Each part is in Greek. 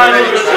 Amen.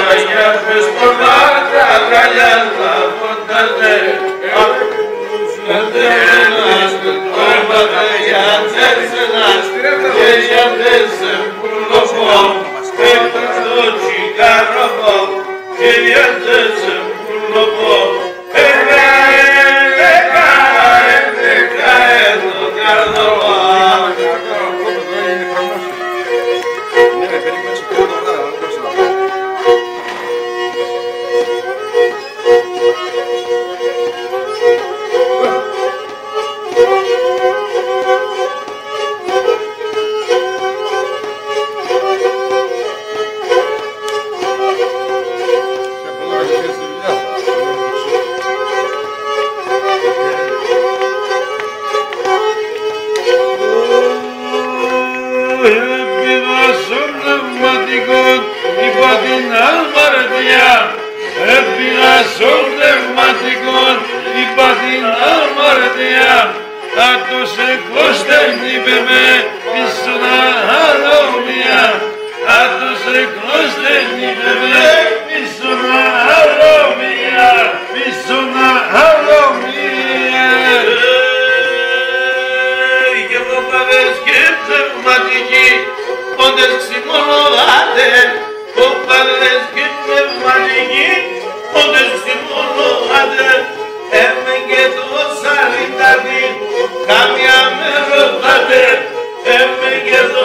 όρες και πνευματικοί, όντες ξημονοδάτες, κοπαλές και πνευματικοί, όντες ξημονοδάτες, έμε και το σαριτάτι, καμιά με έμε και το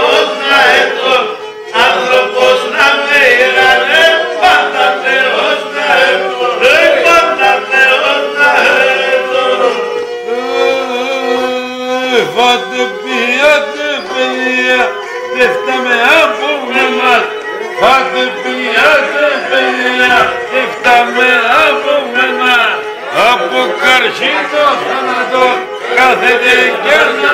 Έφταμε απόγευμα, άντε πιάτε παιδιά, έφταμε απόγευμα, από καρχή το θάνατο, κάθεται και ένα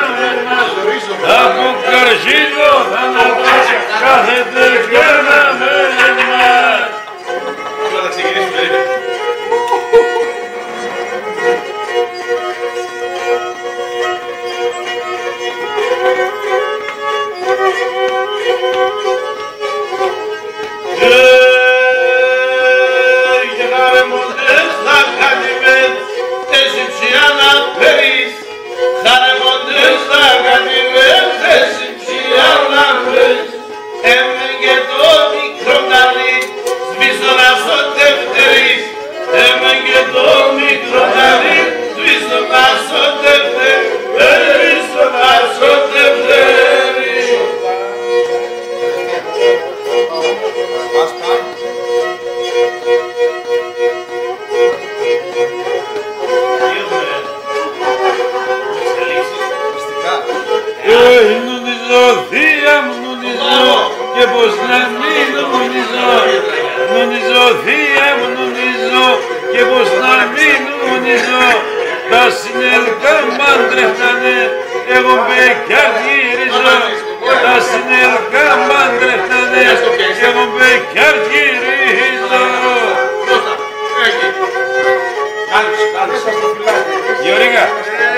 여리가.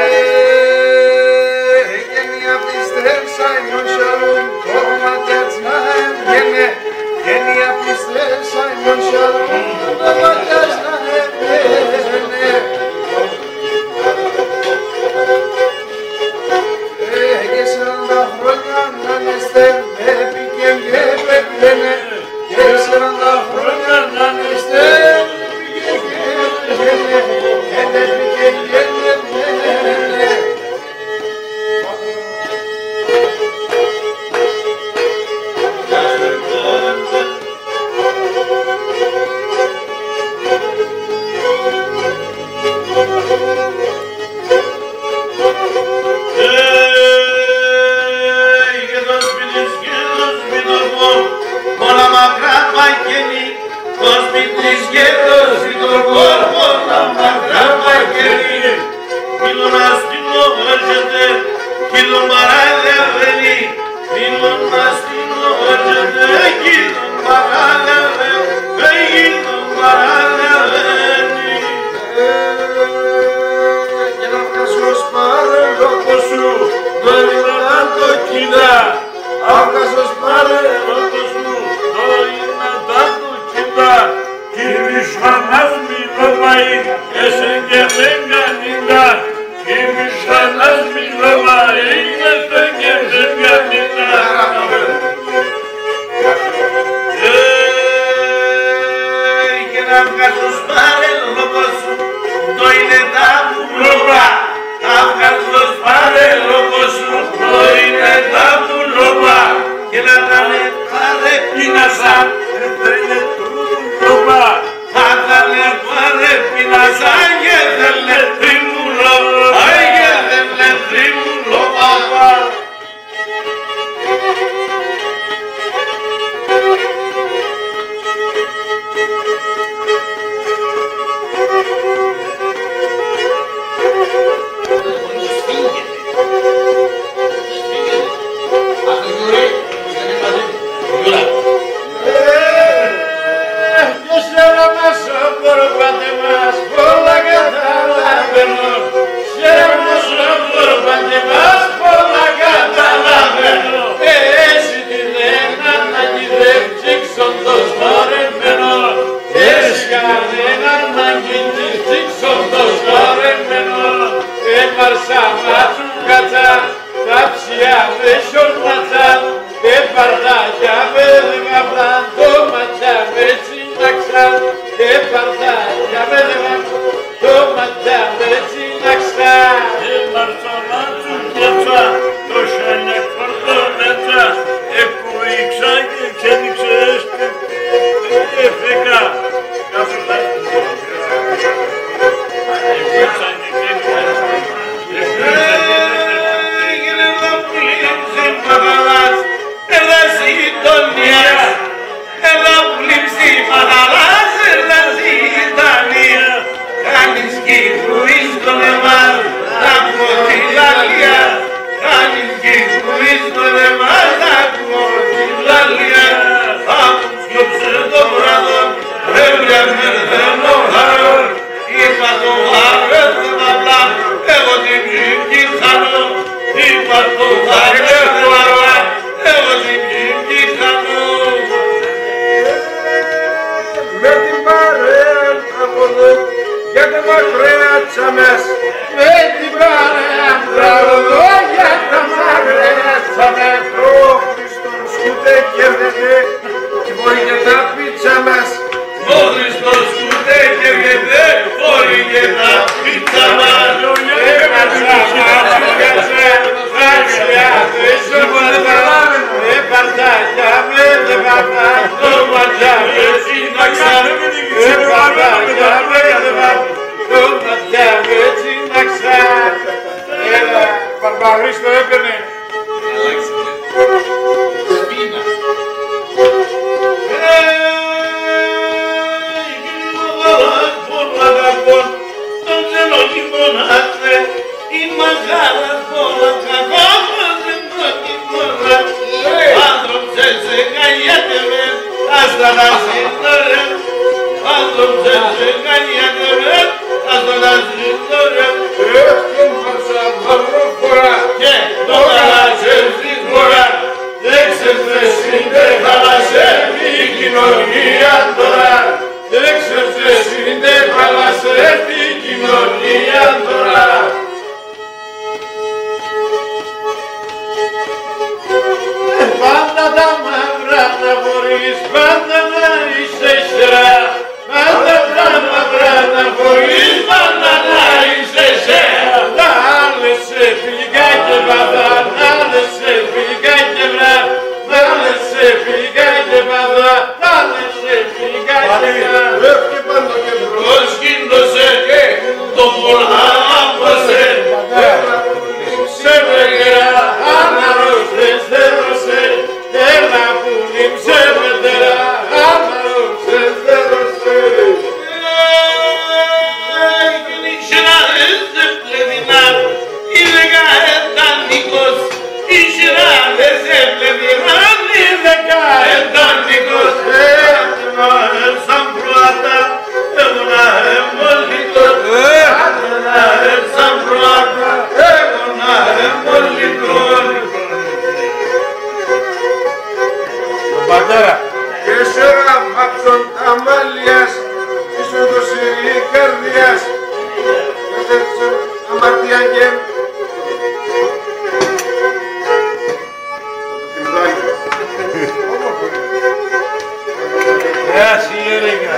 Ora kimmiş kanas bir babayı esen gelsin yanında. Kimmiş kanas bir babayı esen gelsin yanında. Ey gelen kasus barel lobos doyle da loba. Tam kasus barel lobos doyle da loba. Gelen ale kare pinasan doyle Thank you. Valeu! πατέρα. Και σε ράψον τα μάλιας, και η καρδιάς, και αμαρτία γεν. Gracias, Erika.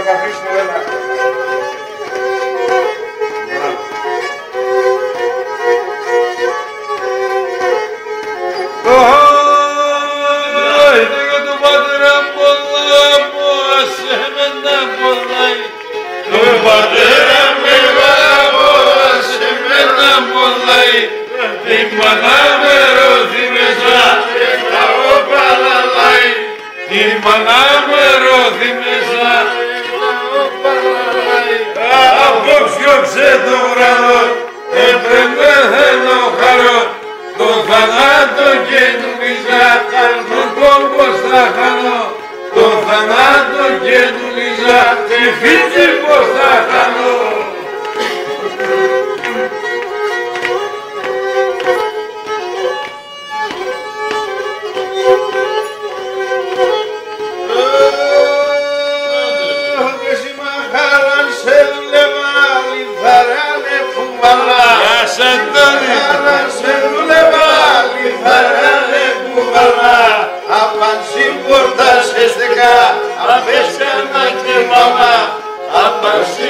να το αφήσουμε όλα. Πατέρα με βάβω, σε μένα ποδάει, την μανά την ρωθεί τα όπαλα λάει, την μανά. διώξε το βραδό, έπρεπε θέλω χαρός, το θανάτο και δουλειά, άνθρωπο πως θα χανώ, το θανάτο και δουλειά, τη φύση πως θα χανώ. Απανσίπορτα σε στεκά, απέσκανα και μαμά, απανσίπορτα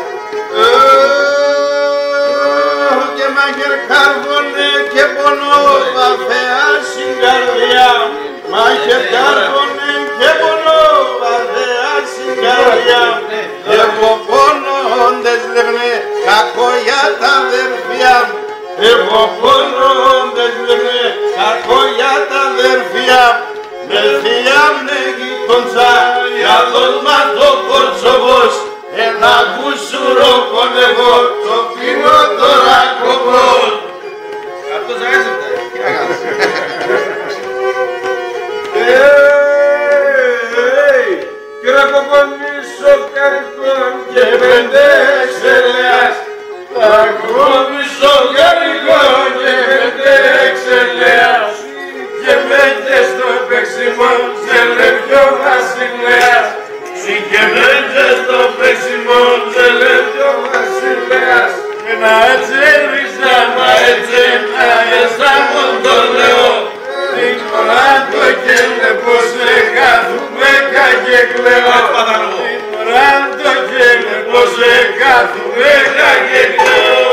μαγερ καρβονέ και πονό βαθεά στην καρδιά. Μαγερ καρβονέ και πονό βαθεά στην καρδιά. να τσέβησα, μα έτσι να έστα μου το λέω. Την ώρα το κέλε πως σε κάθουμε κακέ κλαίω. Την ώρα το κέλε πως σε κάθουμε κακέ κλαίω.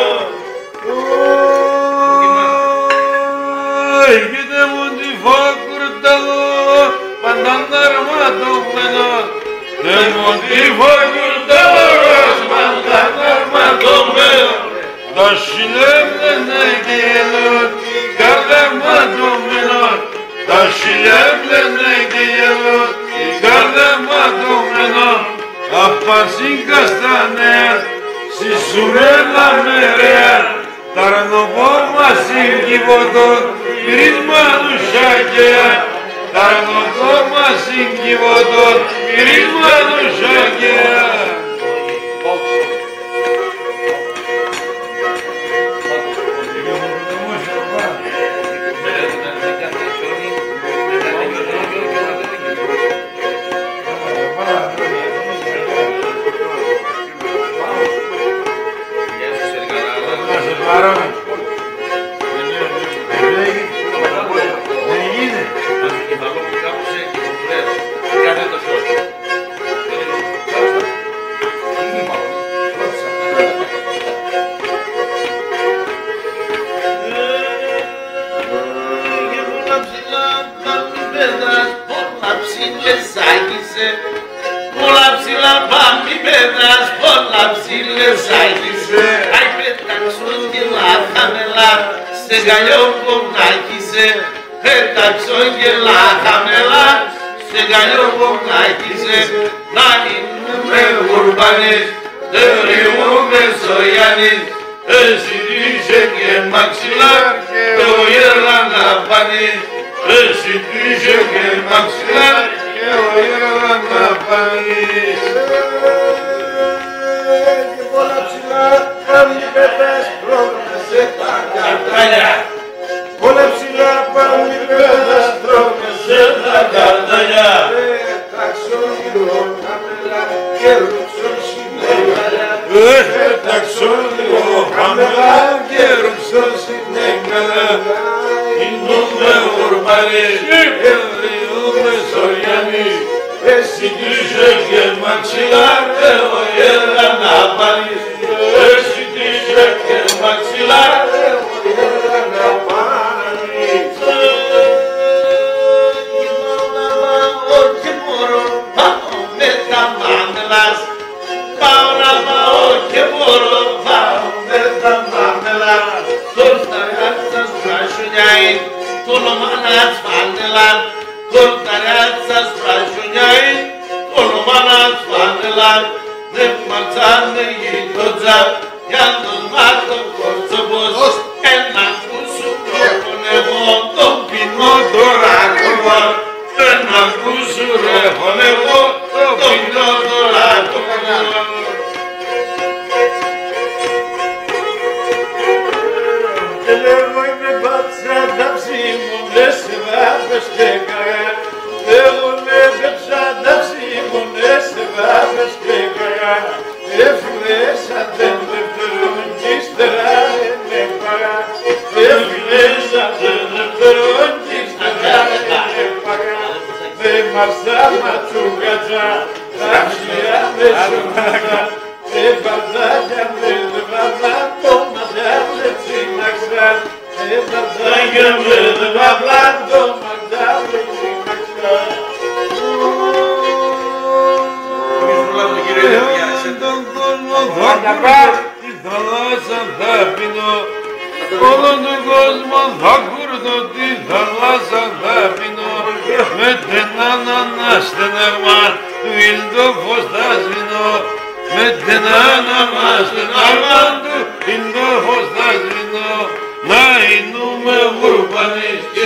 Ωι, κοίτα μου τη φόκουρτα εδώ πάντα να αρμάτω μένα. Δεν μου τη Darmo Thomas in Givodot, Irima Nushagea. maxilar, te voy pani, namaz, wildo fostas na medena namaz, amandu, indo fostas vino, na inu me urbanești.